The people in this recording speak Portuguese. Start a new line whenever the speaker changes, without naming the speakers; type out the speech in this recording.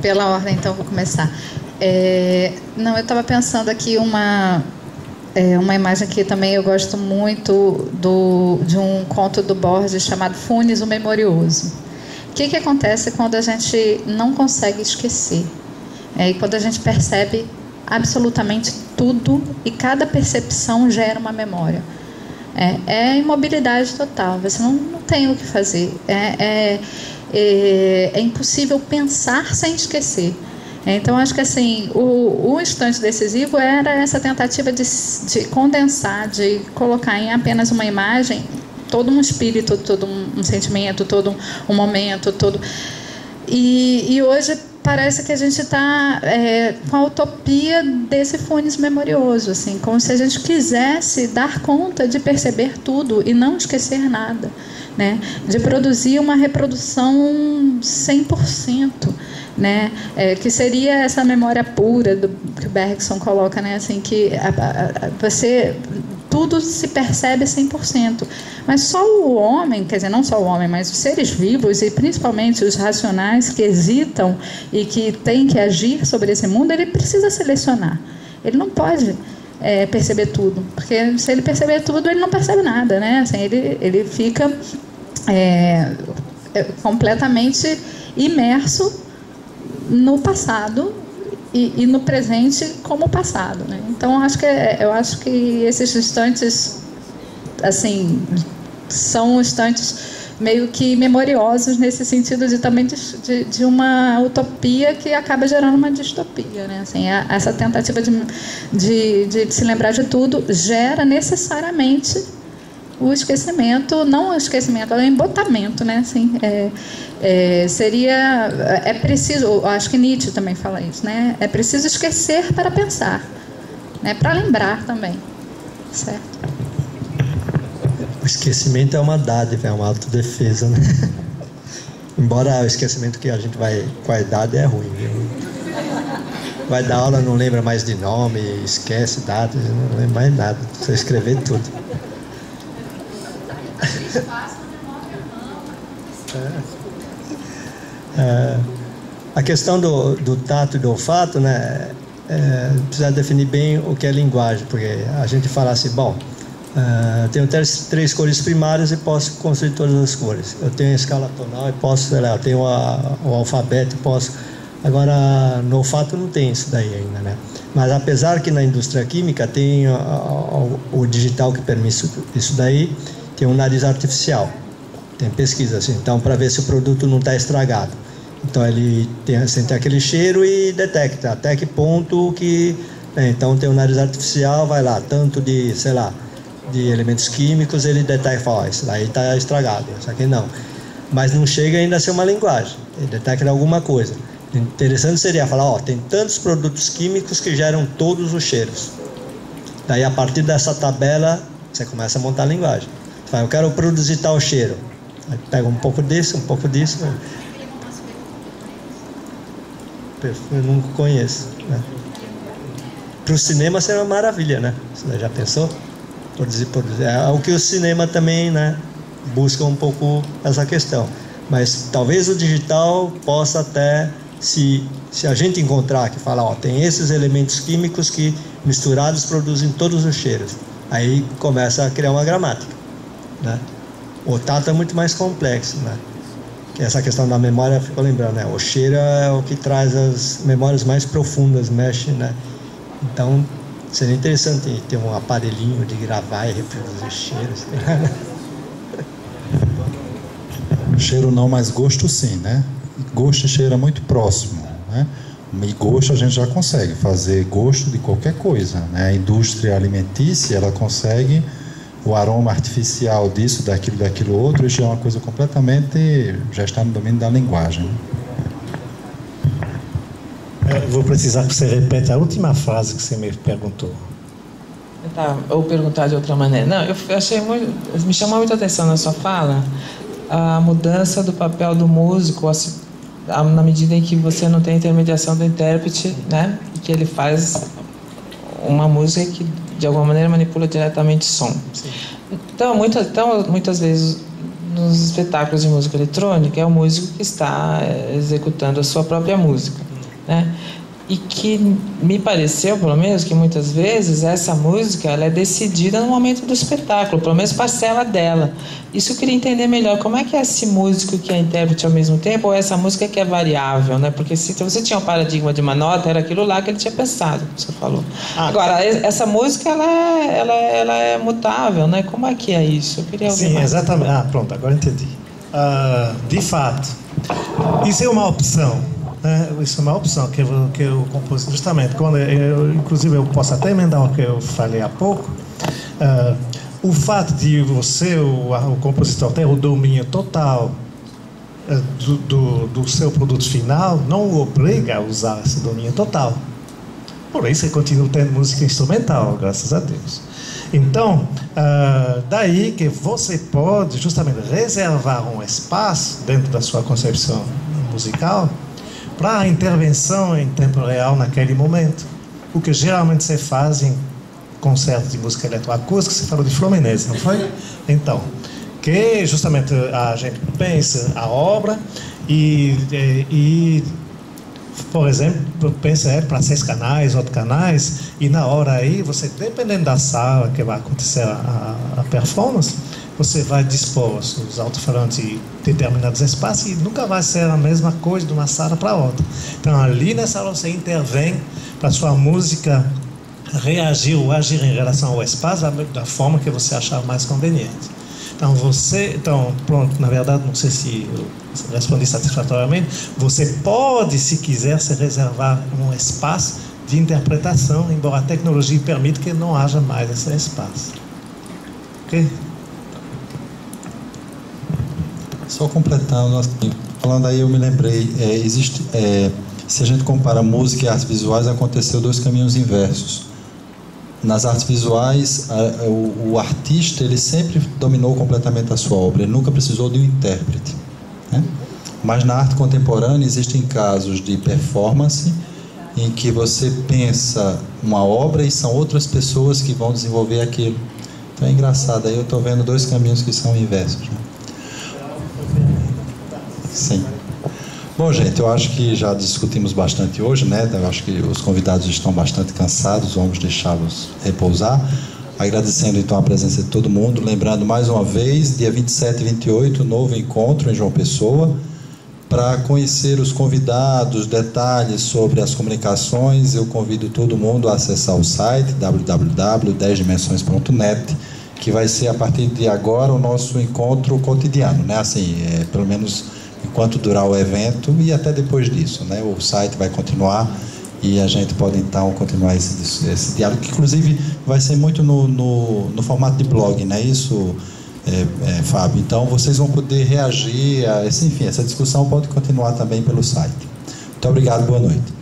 Pela ordem, então, vou começar. É, não, eu estava pensando aqui uma é, uma imagem que também eu gosto muito do, de um conto do Borges chamado Funes o Memorioso. O que, que acontece quando a gente não consegue esquecer? É, e quando a gente percebe absolutamente tudo e cada percepção gera uma memória. É, é imobilidade total, você não, não tem o que fazer. É, é, é, é impossível pensar sem esquecer. É, então, acho que assim, o, o instante decisivo era essa tentativa de, de condensar, de colocar em apenas uma imagem todo um espírito, todo um, um sentimento, todo um, um momento, todo. E, e, hoje parece que a gente está é, com a utopia desse funes memorioso, assim, como se a gente quisesse dar conta de perceber tudo e não esquecer nada, né? de produzir uma reprodução 100% né? É, que seria essa memória pura do que o Bergson coloca, né? Assim que a, a, a, você tudo se percebe 100%. Mas só o homem, quer dizer, não só o homem, mas os seres vivos e principalmente os racionais que hesitam e que têm que agir sobre esse mundo, ele precisa selecionar. Ele não pode é, perceber tudo, porque se ele perceber tudo, ele não percebe nada, né? Assim, ele, ele fica é, é completamente imerso no passado e, e, no presente como passado. Né? Então, acho que, é, eu acho que esses instantes, assim, são instantes meio que memoriosos nesse sentido de também de, de, de, uma utopia que acaba gerando uma distopia, né? Assim, a, essa tentativa de, de, de se lembrar de tudo gera necessariamente o esquecimento, não o esquecimento, é o embotamento, né? Assim, é, é, seria, é preciso, acho que Nietzsche também fala isso, né? É preciso esquecer para pensar, né? Para lembrar também, certo?
O esquecimento é uma dádiva, é uma autodefesa, né? Embora o esquecimento que a gente vai com a idade é ruim, viu? Vai dar aula, não lembra mais de nome, esquece datas, não lembra mais nada. Precisa escrever tudo. É. É, a questão do, do tato e do olfato, né, é, precisa definir bem o que é linguagem, porque a gente fala assim, bom, uh, tenho três, três cores primárias e posso construir todas as cores. Eu tenho a escala tonal e posso, sei lá, eu tenho a, o alfabeto posso. Agora, no olfato não tem isso daí ainda, né? Mas apesar que na indústria química tem o, o digital que permite isso daí, tem um nariz artificial. Tem pesquisa assim, então para ver se o produto não está estragado. Então ele tem, sente aquele cheiro e detecta até que ponto que. Né, então tem um nariz artificial, vai lá, tanto de, sei lá, de elementos químicos, ele detecta e fala, oh, isso daí está estragado, isso aqui não. Mas não chega ainda a ser uma linguagem, ele detecta alguma coisa. Interessante seria falar, ó, oh, tem tantos produtos químicos que geram todos os cheiros. Daí a partir dessa tabela você começa a montar a linguagem. Fala, eu quero produzir tal cheiro. Aí pega um pouco disso, um pouco disso. Perfume eu não conheço. Né? Para o cinema seria uma maravilha, né? Você já pensou? Produzir, produzir. É o que o cinema também né, busca um pouco essa questão. Mas talvez o digital possa até, se, se a gente encontrar que fala, ó, tem esses elementos químicos que misturados produzem todos os cheiros. Aí começa a criar uma gramática. Né? O tato é muito mais complexo, né? Essa questão da memória, ficou lembrando, né? O cheiro é o que traz as memórias mais profundas, mexe, né? Então, seria interessante ter um aparelhinho de gravar e reproduzir cheiros.
cheiro não, mas gosto sim, né? Gosto e cheiro é muito próximo, né? E gosto a gente já consegue fazer gosto de qualquer coisa, né? A indústria alimentícia, ela consegue o aroma artificial disso, daquilo, daquilo outro, isso é uma coisa completamente. já está no domínio da linguagem.
Eu é, vou precisar que você repete a última frase que você me perguntou.
Tá, ou perguntar de outra maneira. Não, eu achei muito. Me chamou muita atenção na sua fala a mudança do papel do músico na medida em que você não tem intermediação do intérprete, né? Que ele faz uma música que de alguma maneira manipula diretamente som. Sim. Então, muitas, então, muitas vezes nos espetáculos de música eletrônica é o músico que está eh, executando a sua própria música. Né? e que me pareceu, pelo menos, que muitas vezes essa música ela é decidida no momento do espetáculo, pelo menos parcela dela. Isso eu queria entender melhor, como é que é esse músico que é intérprete ao mesmo tempo, ou essa música que é variável, né? Porque se você tinha um paradigma de uma nota, era aquilo lá que ele tinha pensado, você falou. Ah, Agora, essa música, ela é, ela, ela é mutável, né? Como é que é isso? Eu queria
Sim, mais. exatamente. Ah, pronto, agora entendi. Uh, de fato, isso é uma opção né, isso é uma opção que eu, que eu compus justamente. Quando eu, inclusive, eu posso até emendar o que eu falei há pouco. Uh, o fato de você, o, o compositor, ter o domínio total uh, do, do, do, seu produto final, não o obriga a usar esse domínio total. Por isso, ele continua tendo música instrumental, graças a Deus. Então, uh, daí que você pode justamente reservar um espaço dentro da sua concepção musical para a intervenção em tempo real naquele momento. O que geralmente se faz em concertos de música eletroacústica, você falou de Fluminense, não foi? Então, que justamente a gente pensa a obra e, e por exemplo, pensa é, para seis canais, oito canais, e na hora aí, você, dependendo da sala que vai acontecer a, a performance, você vai dispor os alto-falantes em determinados espaços e nunca vai ser a mesma coisa de uma sala para outra. Então, ali nessa sala você intervém para sua música reagir ou agir em relação ao espaço da forma que você achar mais conveniente. Então, você, então, pronto, na verdade, não sei se eu respondi satisfatoriamente, você pode, se quiser, se reservar um espaço de interpretação, embora a tecnologia permita que não haja mais esse espaço. Ok?
Só completando, falando aí, eu me lembrei, é, existe, é, se a gente compara música e artes visuais, aconteceu dois caminhos inversos. Nas artes visuais, a, o, o, artista ele sempre dominou completamente a sua obra, ele nunca precisou de um intérprete. Né? Mas na arte contemporânea existem casos de performance em que você pensa uma obra e são outras pessoas que vão desenvolver aquilo. Então é engraçado, aí eu estou vendo dois caminhos que são inversos. Né? Sim. Bom, gente, eu acho que já discutimos bastante hoje, né? Eu acho que os convidados estão bastante cansados, vamos deixá-los repousar. Agradecendo então a presença de todo mundo. Lembrando mais uma vez, dia 27 e 28, novo encontro em João Pessoa. Para conhecer os convidados, detalhes sobre as comunicações, eu convido todo mundo a acessar o site www.10dimensões.net, que vai ser a partir de agora o nosso encontro cotidiano, né? Assim, é, pelo menos enquanto durar o evento e até depois disso. Né? O site vai continuar e a gente pode então continuar esse, esse diálogo, que inclusive vai ser muito no, no, no formato de blog, não é isso, é, é, Fábio? Então vocês vão poder reagir, a, enfim, essa discussão pode continuar também pelo site. Muito obrigado, boa noite.